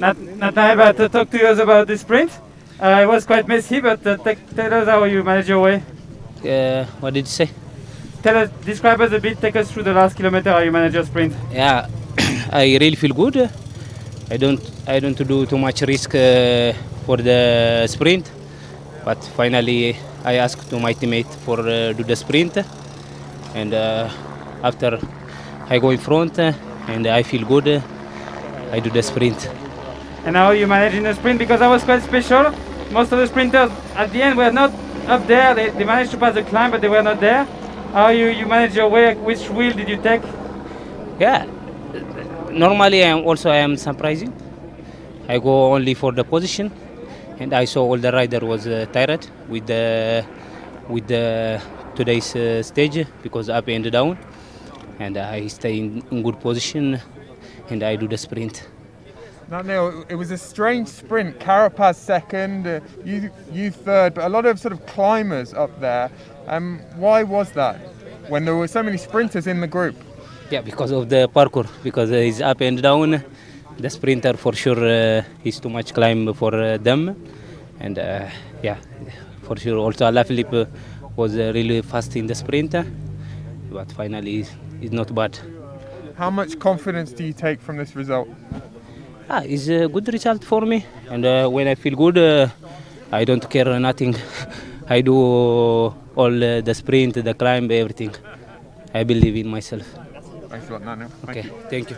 Nat- Natnael, to talk to you about the sprint. Uh, it was quite messy, but uh, tell us how you managed your way. Uh, what did you say? Tell us, describe us a bit. Take us through the last kilometer. How you managed your sprint. Yeah, I really feel good. I don't I don't do too much risk uh, for the sprint, but finally I asked to my teammate for uh, do the sprint, and uh, after I go in front and I feel good, I do the sprint. And how you managed in the sprint because that was quite special. Most of the sprinters at the end were not up there. They, they managed to pass the climb, but they were not there. How you you managed your way? Which wheel did you take? Yeah, normally I am also I am surprising. I go only for the position, and I saw all the rider was uh, tired with the with the today's uh, stage because up and down, and I stay in, in good position, and I do the sprint. Natnael, it was a strange sprint. Carapaz second, uh, you you third, but a lot of sort of climbers up there. Um, why was that? When there were so many sprinters in the group. Yeah, because of the parcours, because it's up and down. The sprinter for sure uh, is too much climb for uh, them, and uh, yeah, for sure also Alaphilippe was uh, really fast in the sprint, but finally it's not bad. How much confidence do you take from this result? Ah, it's a good result for me, and uh, when I feel good, uh, I don't care nothing. I do all uh, the sprint, the climb, everything. I believe in myself. Thanks a lot. Thank Okay, you. thank you.